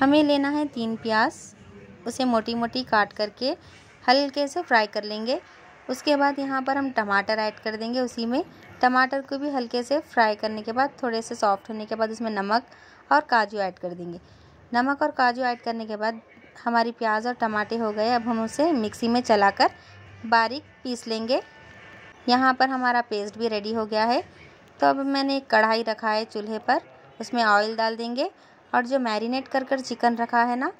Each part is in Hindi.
हमें लेना है तीन प्याज, उसे मोटी मोटी काट करके हल्के से फ्राई कर लेंगे। उसके बाद यहाँ पर हम टमाटर ऐड कर देंगे उसी में। टमाटर को भी हल्के से फ्राई करने के बाद, थोड़े से सॉफ्ट होने के बाद उसमें नमक और काजू ऐड कर देंगे। नमक और काजू ऐड करने के बाद हमारी प्याज और टमाटे हो गए। अब हम उसे मिक्सी में चलाकर बारीक पीस लेंगे। यहाँ पर हमारा पेस्ट भी रेडी हो गया है। तो अब मैंने एक कढ़ाई रखा है चूल्हे पर। उसमें ऑयल डाल देंगे। और जो मैरिनेट कर कर चिकन रखा है ना,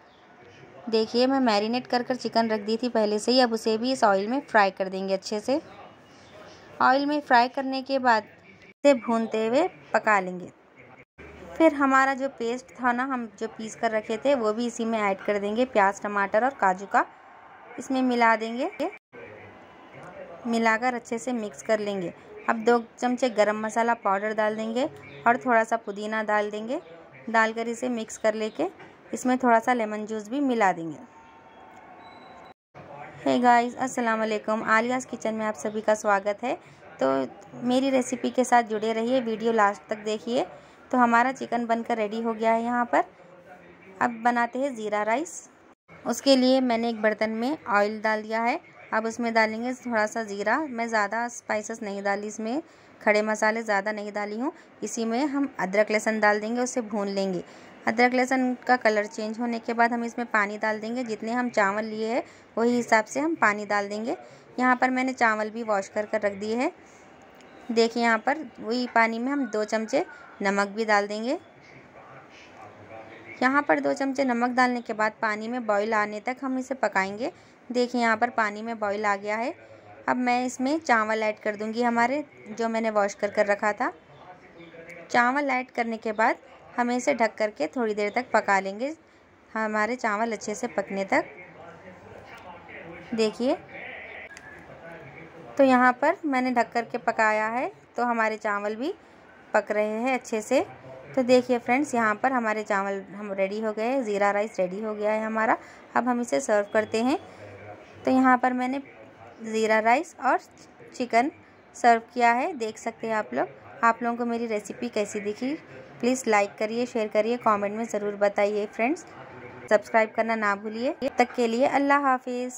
देखिए मैं मैरिनेट कर कर चिकन रख दी थी पहले से ही, अब उसे भी इस ऑयल में फ्राई कर देंगे अच्छे से। ऑयल में फ्राई करने के बाद इसे भूनते हुए पका लेंगे। फिर हमारा जो पेस्ट था ना, हम जो पीस कर रखे थे, वो भी इसी में ऐड कर देंगे, प्याज, टमाटर और काजू का। इसमें मिला देंगे, मिलाकर अच्छे से मिक्स कर लेंगे। अब दो चमचे गरम मसाला पाउडर डाल देंगे और थोड़ा सा पुदीना डाल देंगे। डालकर इसे मिक्स कर लेके इसमें थोड़ा सा लेमन जूस भी मिला देंगे। हे गाइस अस्सलाम वालेकुम आलियाज़ किचन में आप सभी का स्वागत है। तो मेरी रेसिपी के साथ जुड़े रहिए, वीडियो लास्ट तक देखिए। तो हमारा चिकन बनकर रेडी हो गया है यहाँ पर। अब बनाते हैं ज़ीरा राइस उसके लिए मैंने एक बर्तन में ऑयल डाल दिया है। अब उसमें डालेंगे थोड़ा सा ज़ीरा। मैं ज़्यादा स्पाइसेस नहीं डाली इसमें, खड़े मसाले ज़्यादा नहीं डाली हूँ। इसी में हम अदरक लहसुन डाल देंगे, उसे भून लेंगे। अदरक लहसुन का कलर चेंज होने के बाद हम इसमें पानी डाल देंगे। जितने हम चावल लिए हैं, वही हिसाब से हम पानी डाल देंगे। यहाँ पर मैंने चावल भी वॉश कर कर रख दिए हैं। देखिए यहाँ पर, वही पानी में हम दो चमचे नमक भी डाल देंगे। यहाँ पर दो चमचे नमक डालने के बाद पानी में बॉईल आने तक हम इसे पकाएँगे। देखिए यहाँ पर पानी में बॉईल आ गया है। अब मैं इसमें चावल ऐड कर दूँगी हमारे, जो मैंने वॉश कर कर रखा था। चावल ऐड करने के बाद हमें इसे ढक करके थोड़ी देर तक पका लेंगे, हमारे चावल अच्छे से पकने तक। देखिए तो यहाँ पर मैंने ढक कर के पकाया है तो हमारे चावल भी पक रहे हैं अच्छे से। तो देखिए फ्रेंड्स, यहाँ पर हमारे चावल हम रेडी हो गए ज़ीरा राइस रेडी हो गया है हमारा। अब हम इसे सर्व करते हैं। तो यहाँ पर मैंने ज़ीरा राइस और चिकन सर्व किया है। देख सकते हैं आप लोग। आप लोगों को मेरी रेसिपी कैसी दिखी? प्लीज़ लाइक करिए शेयर करिए कमेंट में ज़रूर बताइए फ्रेंड्स। सब्सक्राइब करना ना भूलिए। तक के लिए अल्लाह हाफिज़।